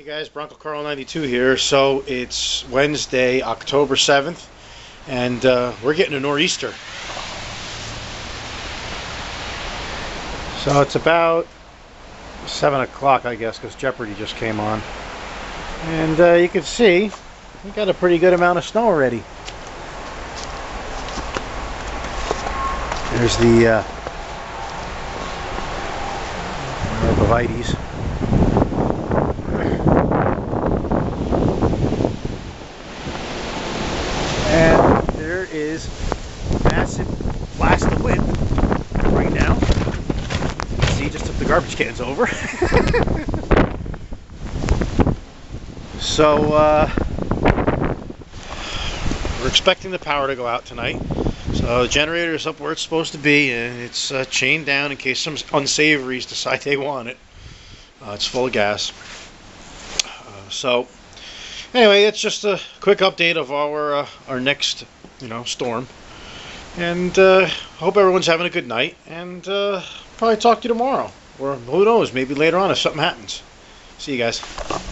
Hey guys, Bronco Carl 92 here. So it's Wednesday, October 7th, and uh, we're getting a nor'easter. So it's about 7 o'clock, I guess, because Jeopardy just came on. And uh, you can see we got a pretty good amount of snow already. There's the uh, arborvitaes. Is massive blast of wind right now. See, just took the garbage cans over. so, uh, we're expecting the power to go out tonight. So the generator is up where it's supposed to be, and it's uh, chained down in case some unsavories decide they want it. Uh, it's full of gas. Uh, so anyway, it's just a quick update of our uh, our next you know storm, and uh, hope everyone's having a good night. And uh, probably talk to you tomorrow, or who knows, maybe later on if something happens. See you guys.